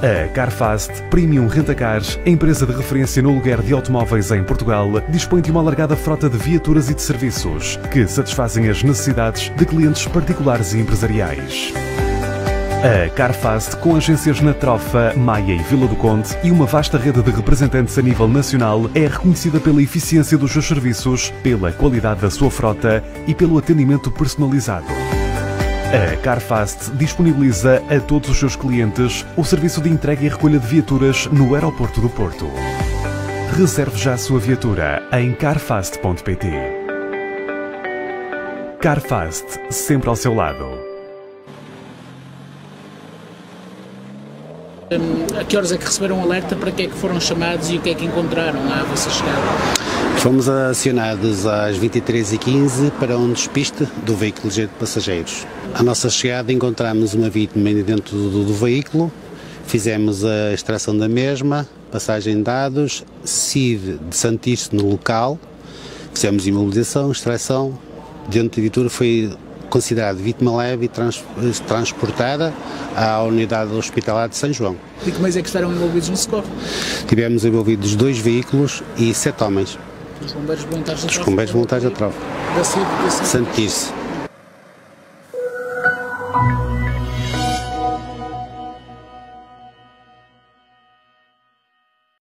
A Carfast Premium Rentacars, empresa de referência no lugar de automóveis em Portugal, dispõe de uma alargada frota de viaturas e de serviços que satisfazem as necessidades de clientes particulares e empresariais. A Carfast, com agências na Trofa, Maia e Vila do Conde e uma vasta rede de representantes a nível nacional, é reconhecida pela eficiência dos seus serviços, pela qualidade da sua frota e pelo atendimento personalizado. A Carfast disponibiliza a todos os seus clientes o serviço de entrega e recolha de viaturas no aeroporto do Porto. Reserve já a sua viatura em carfast.pt. Carfast, sempre ao seu lado. A que horas é que receberam alerta, para que é que foram chamados e o que é que encontraram à vossa chegada? Fomos acionados às 23h15 para um despiste do veículo de passageiros. À nossa chegada encontramos uma vítima dentro do, do veículo, fizemos a extração da mesma, passagem de dados, CID de Santice no local, fizemos imobilização, extração, dentro da viatura foi considerada vítima leve e trans, transportada à unidade hospitalar de São João. E como é que estiveram envolvidos no socorro? Tivemos envolvidos dois veículos e sete homens. Os bombeiros voluntários da Os bombeiros voluntários da tropa. Da Santice.